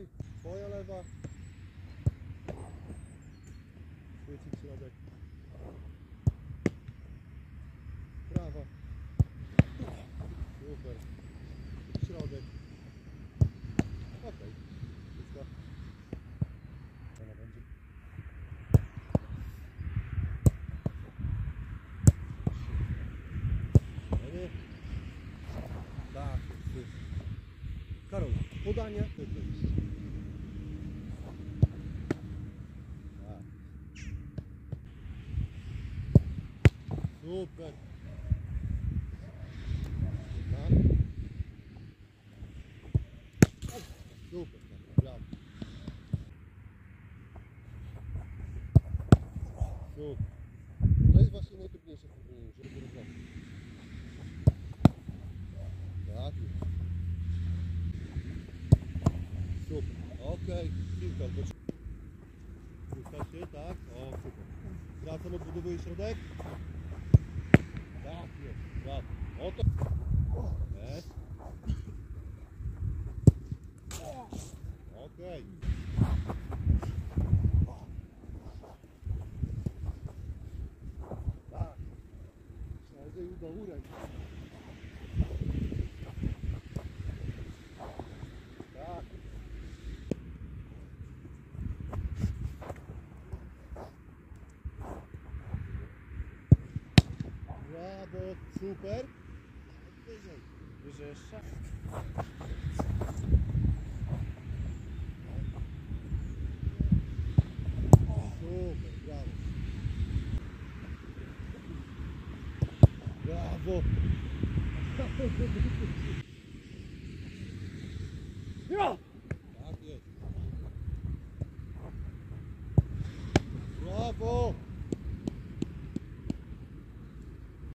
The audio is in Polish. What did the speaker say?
dalej. Twoja lewa. Chwycić środek. Prawa. Super. Środek. Okej. Okay. Wszystko. Tak, podanie. Ty, ty. Super. Tak. Super, tak, brawo. Super. To jest właśnie najtrudniejsze w tym treningu, żeby go robić. Tak jest. Super. Okej, piłka odboczy. Puszcza się, tak? O, super. Wracam, odbudowuję środek. Tak jest, brawo. Oto. Jest. Okej. Tak. Szerzej do góry. Brawo, super. Wyżej. Wyżej jeszcze? Super, brawo. Brawo. Ja! Tak jest. Brawo.